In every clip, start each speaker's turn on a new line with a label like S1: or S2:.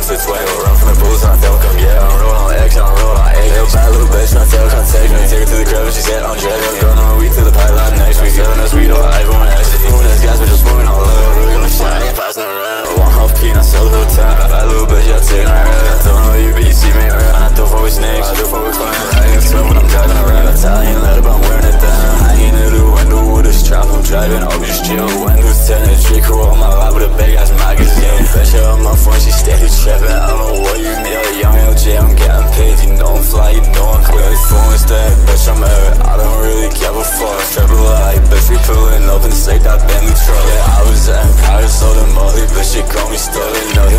S1: To the twin. Run from the bulls feel come, yeah. I'm rolling on X I'm rolling on A. Yo, bad little bitch, feel can't take me. Take her to the crib she said, I'm jet. Driving, just chill. Windows 10, a Draco on my lap with a big ass magazine. Bitch, on my phone, she steady tripping. I don't know what you mean. Yo, young LJ, I'm getting paid. You know I'm fly, you know I'm clear. Phone's dead, bitch, I'm out. I don't really give a fuck. Triple light, bitch, we pulling up and say that Bentley truck. Yeah, I was in Paris, so the molly, bitch, she call me stolen. Really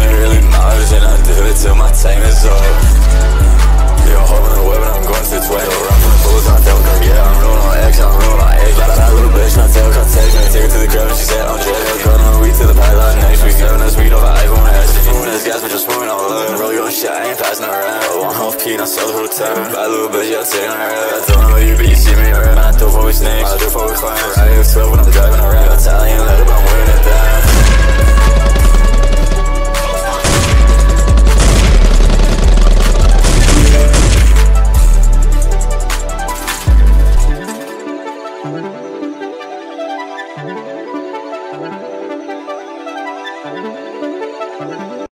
S1: I ain't passing around. One half key, not the who time Bad little bitch, yeah, I'm sitting around. I don't know you, but you see me around. I do what we snakes, I do what we clowns I ain't